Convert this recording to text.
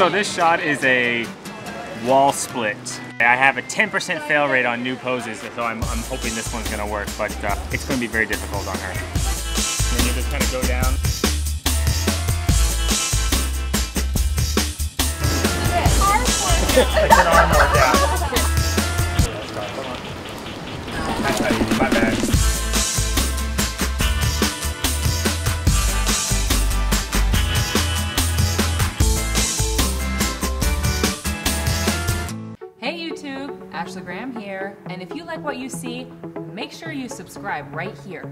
So this shot is a wall split. I have a 10% fail rate on new poses, so I'm, I'm hoping this one's gonna work, but uh, it's gonna be very difficult on her. And then you just kind of go down. Like an arm YouTube, Ashley Graham here, and if you like what you see, make sure you subscribe right here.